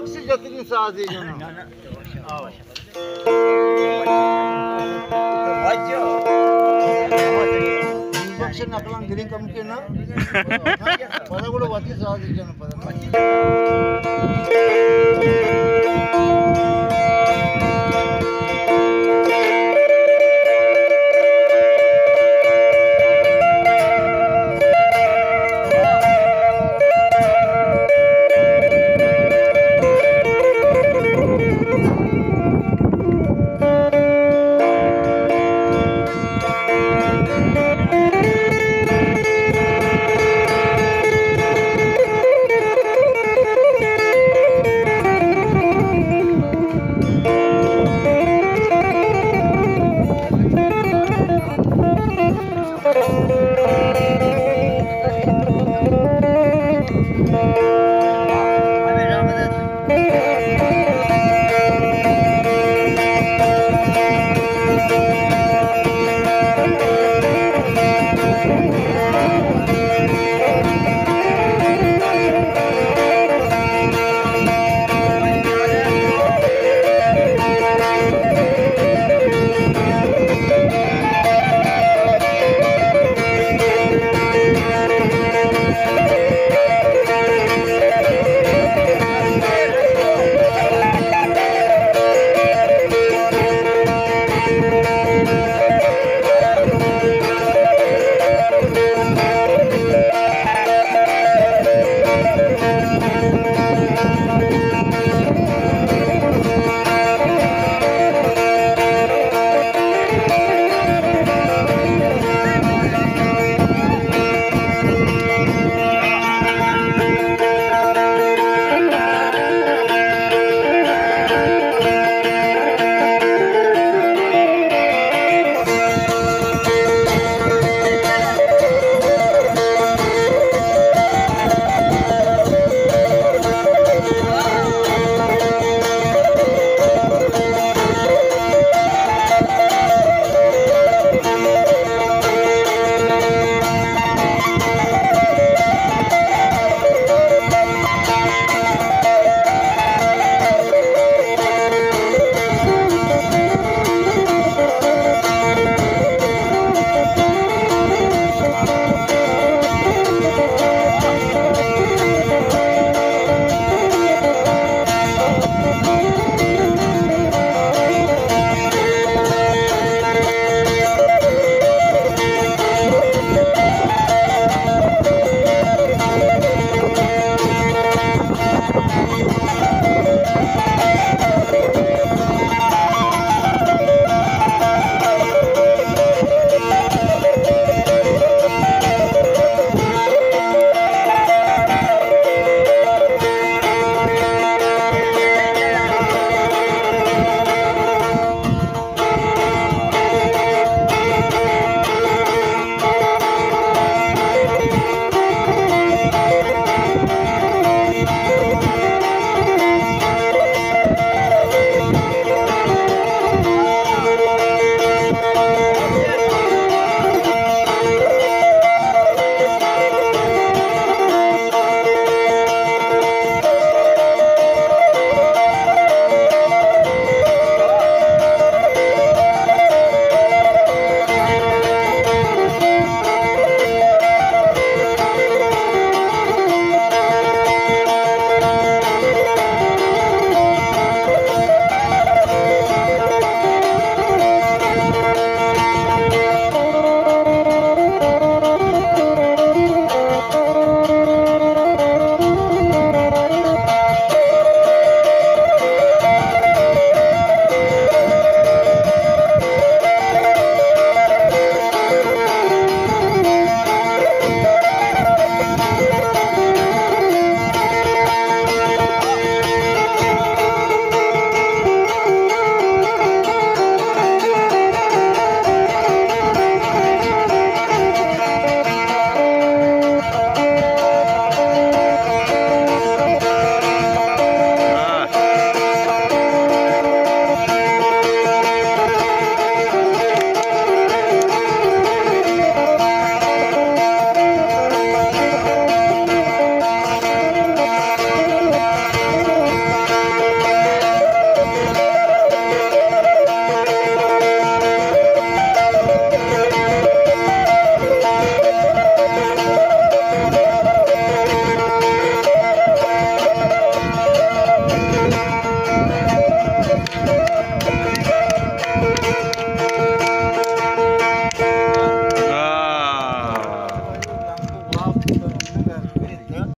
Alkışı getirin Sazi Can'a. Infection అక్కడ green కమిటీనా పదకొండు వచ్చి సాధించాను పద